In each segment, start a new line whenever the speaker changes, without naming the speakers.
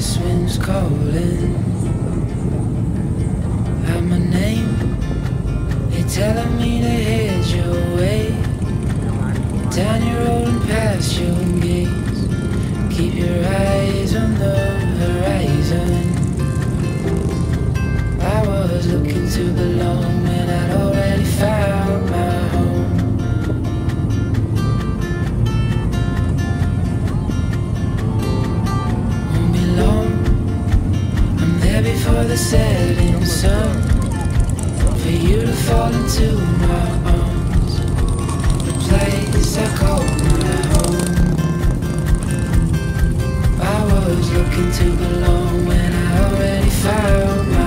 winds calling. Out my name, they're telling me to head your way. Down your road and past your gates. Keep your eyes on the horizon. I was looking to belong when I'd already before the setting sun. For you to fall into my arms. The place I call my home. I was looking to belong when I already found my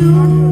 you.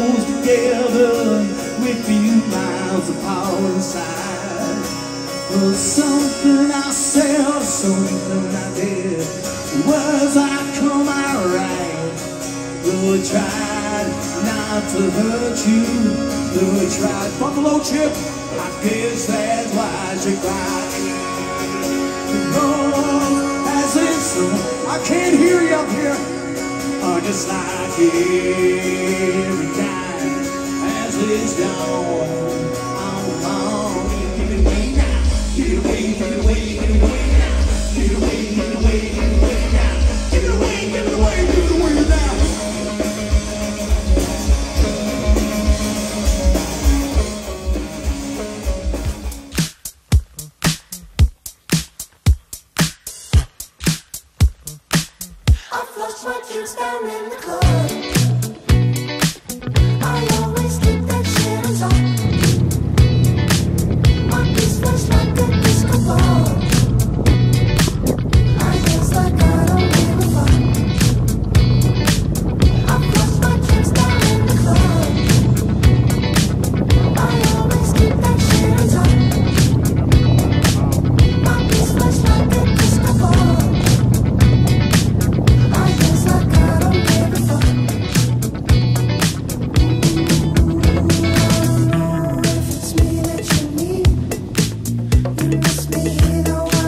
Together, together with few miles apart inside. But something I said, something I did. Words I come out right. Though I tried not to hurt you, though I tried buffalo chip, I guess that's why she cried. No, as it's, I can't hear you up here. I just like every time is
down You miss me, you know.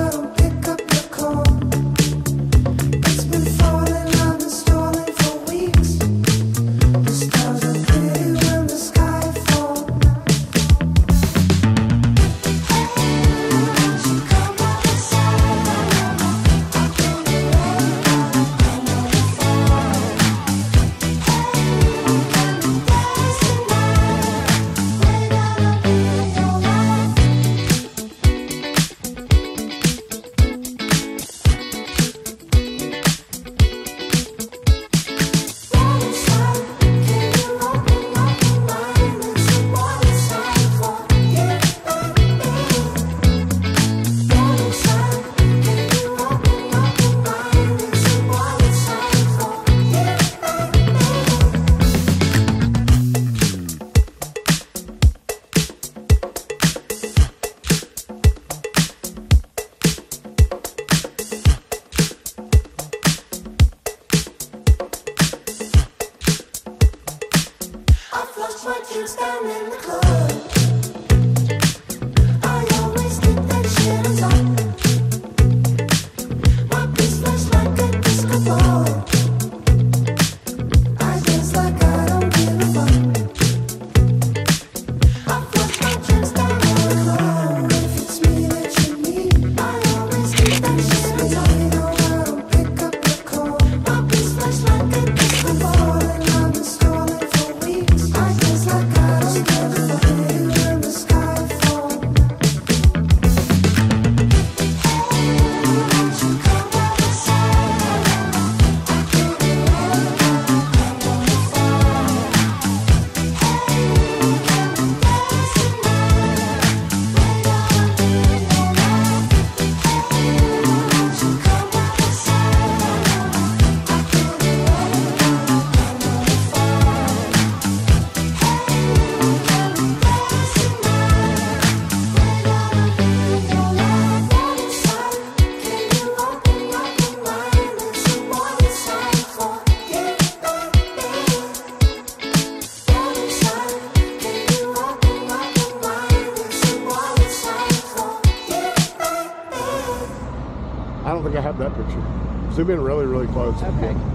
Okay.